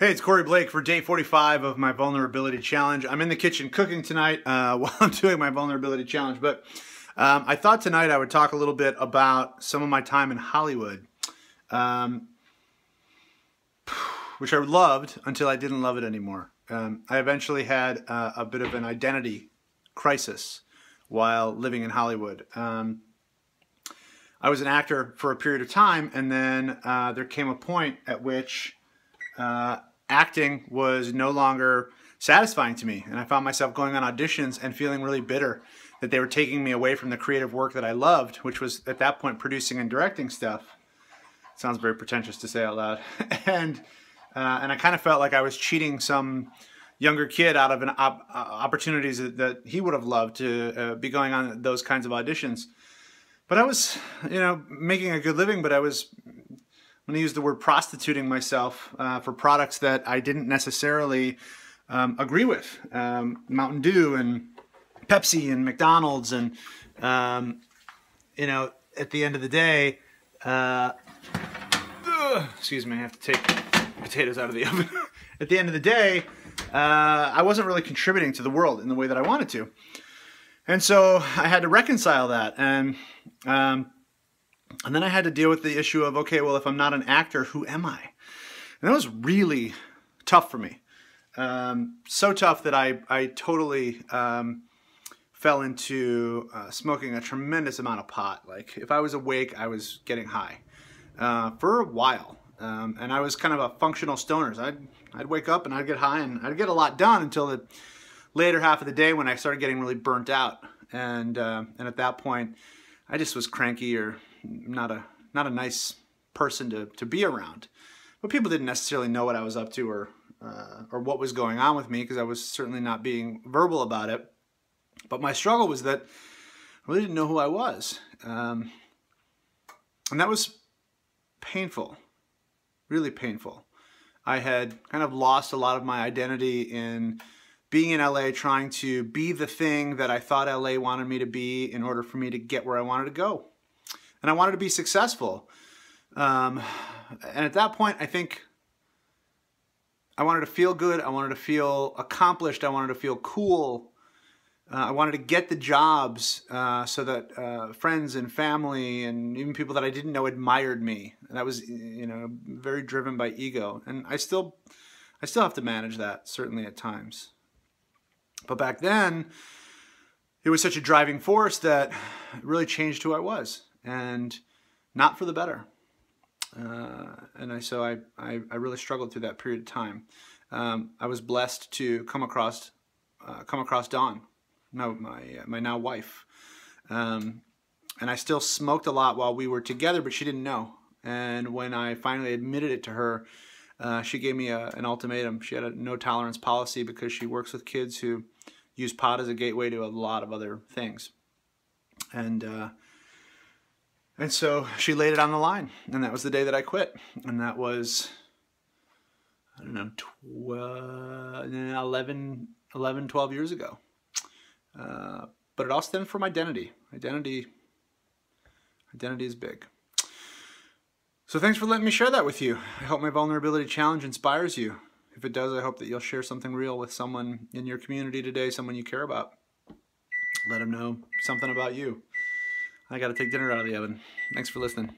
Hey, it's Corey Blake for day 45 of my vulnerability challenge. I'm in the kitchen cooking tonight uh, while I'm doing my vulnerability challenge, but um, I thought tonight I would talk a little bit about some of my time in Hollywood, um, which I loved until I didn't love it anymore. Um, I eventually had uh, a bit of an identity crisis while living in Hollywood. Um, I was an actor for a period of time, and then uh, there came a point at which uh, acting was no longer satisfying to me. And I found myself going on auditions and feeling really bitter that they were taking me away from the creative work that I loved, which was at that point producing and directing stuff. Sounds very pretentious to say out loud. and uh, and I kind of felt like I was cheating some younger kid out of an op uh, opportunities that, that, he would have loved to uh, be going on those kinds of auditions. But I was, you know, making a good living, but I was I'm going to use the word prostituting myself uh, for products that I didn't necessarily um, agree with. Um, Mountain Dew and Pepsi and McDonald's and, um, you know, at the end of the day, uh, ugh, excuse me, I have to take potatoes out of the oven. at the end of the day, uh, I wasn't really contributing to the world in the way that I wanted to. And so I had to reconcile that. And um, and then I had to deal with the issue of, okay, well, if I'm not an actor, who am I? And that was really tough for me. Um, so tough that I, I totally um, fell into uh, smoking a tremendous amount of pot. Like, if I was awake, I was getting high uh, for a while. Um, and I was kind of a functional stoner. I'd, I'd wake up and I'd get high and I'd get a lot done until the later half of the day when I started getting really burnt out. And, uh, and at that point, I just was cranky or not a not a nice person to, to be around. But people didn't necessarily know what I was up to or uh, or what was going on with me because I was certainly not being verbal about it. But my struggle was that I really didn't know who I was. Um, and that was painful, really painful. I had kind of lost a lot of my identity in being in LA, trying to be the thing that I thought LA wanted me to be in order for me to get where I wanted to go and I wanted to be successful. Um, and at that point, I think I wanted to feel good. I wanted to feel accomplished. I wanted to feel cool. Uh, I wanted to get the jobs uh, so that uh, friends and family and even people that I didn't know admired me. And that was, you know, very driven by ego. And I still, I still have to manage that certainly at times. But back then, it was such a driving force that really changed who I was and not for the better. Uh, and I, so I, I, I, really struggled through that period of time. Um, I was blessed to come across uh, come across Dawn, my my, my now wife, um, and I still smoked a lot while we were together, but she didn't know. And when I finally admitted it to her, uh, she gave me a, an ultimatum. She had a no tolerance policy because she works with kids who use pot as a gateway to a lot of other things. And uh, and so she laid it on the line, and that was the day that I quit. And that was, I don't know, 12, 11, 11 12 years ago. Uh, but it all stems from identity. Identity, identity is big. So thanks for letting me share that with you. I hope my vulnerability challenge inspires you. If it does, I hope that you'll share something real with someone in your community today, someone you care about. Let them know something about you. I got to take dinner out of the oven. Thanks for listening.